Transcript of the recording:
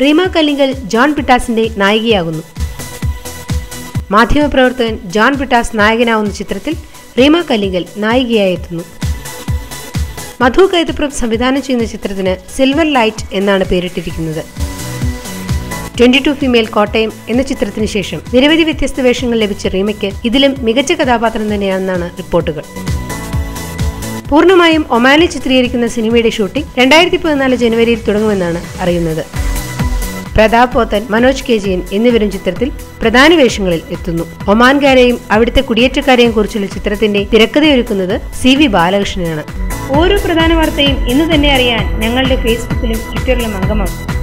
Reema Kallingal John പിട്ടാസിന്റെ നായികയാകുന്നു. മാധ്യമപ്രവർത്തകൻ ജോൺ പിട്ടാസ് നായകനാവുന്ന ചിത്രത്തിൽ റീമ കല്ലിങ്കൽ നായികയായി എത്തുന്നു മധു കൈതപ്രം സംവിധാനം ചെയ്യുന്ന ചിത്രത്തിന് സിൽവർ ലൈറ്റ് എന്നാണ് പേരിട്ടിരിക്കുന്നത്. ട്വന്റി ടു ഫീമെയിൽ കോട്ടയം എന്ന ചിത്രത്തിന് ശേഷം നിരവധി വ്യത്യസ്ത വേഷങ്ങൾ ലഭിച്ച റീമയ്ക്ക് ഇതിലും മികച്ച കഥാപാത്രം തന്നെയാണെന്നാണ് റിപ്പോർട്ടുകൾ. പൂർണമായും ഒമാനിൽ ചിത്രീകരിക്കുന്ന സിനിമയുടെ ഷൂട്ടിംഗ് രണ്ടായിരത്തി പതിനാല് ജനുവരിയിൽ തുടങ്ങുമെന്നാണ് അറിയുന്നത്. പ്രതാപ് പോത്തൻ മനോജ് കെ ജയൻ എന്നിവരും ചിത്രത്തിൽ പ്രധാന വേഷങ്ങളിൽ എത്തുന്നു. ഒമാൻകാരെയും അവിടുത്തെ കുടിയേറ്റക്കാരെയും കുറിച്ചുള്ള ചിത്രത്തിന്റെ തിരക്കഥയൊരുക്കുന്നത് സി വി ബാലകൃഷ്ണനാണ്. ഓരോ പ്രധാന വാർത്തയും ഇന്ന് തന്നെ അറിയാൻ ഞങ്ങളുടെ ഫേസ്ബുക്കിലും ട്വിറ്ററിലും അംഗമാകും.